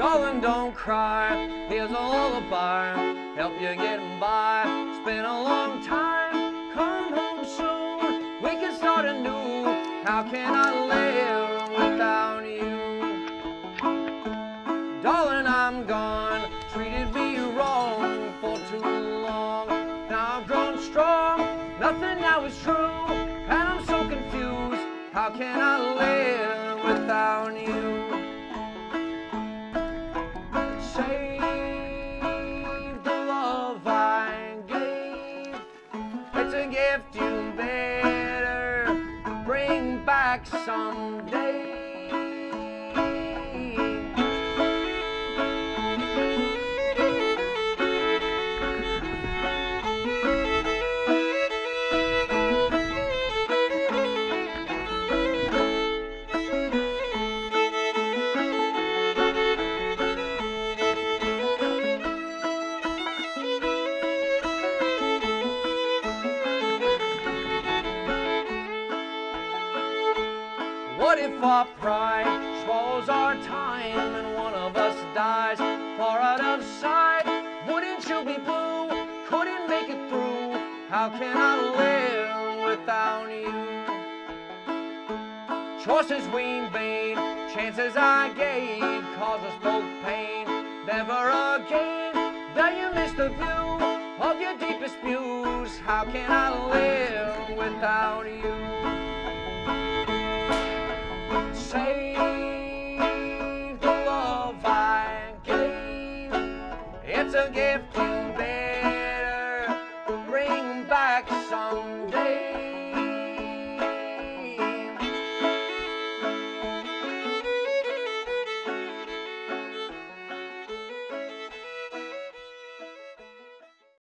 Darling, don't cry. Here's a lullaby. Help you get by. It's been a long time. Come home soon. We can start anew. How can I live without you? Darling, I'm gone. Treated me wrong for too long. Now I've grown strong. Nothing now is true. And I'm so confused. How can I live without you? Save the love I gave. It's a gift you better bring back someday. What if our pride swallows our time and one of us dies far out of sight? Wouldn't you be blue? Couldn't make it through. How can I live without you? Choices we made, chances I gave, cause us both pain. Never again that you missed the view of your deepest views. How can I live without you? to give you better. Bring back some.